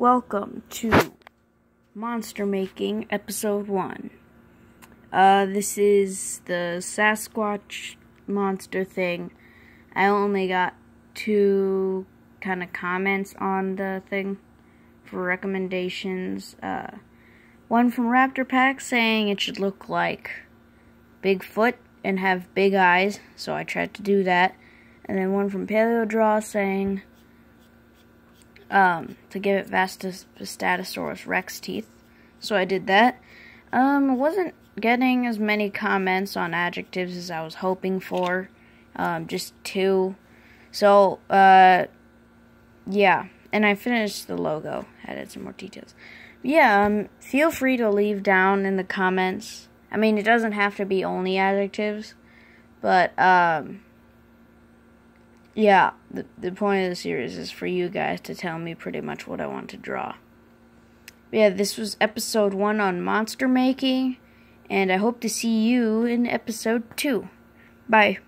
Welcome to Monster Making Episode 1. Uh, this is the Sasquatch monster thing. I only got two kind of comments on the thing for recommendations. Uh, one from Raptor Pack saying it should look like Bigfoot and have big eyes, so I tried to do that. And then one from Paleo Draw saying um, to give it Vastatosaurus rex teeth. So I did that. Um, wasn't getting as many comments on adjectives as I was hoping for. Um, just two. So, uh, yeah. And I finished the logo. Added some more details. Yeah, um, feel free to leave down in the comments. I mean, it doesn't have to be only adjectives. But, um, yeah, the, the point of the series is for you guys to tell me pretty much what I want to draw. Yeah, this was episode one on monster making, and I hope to see you in episode two. Bye.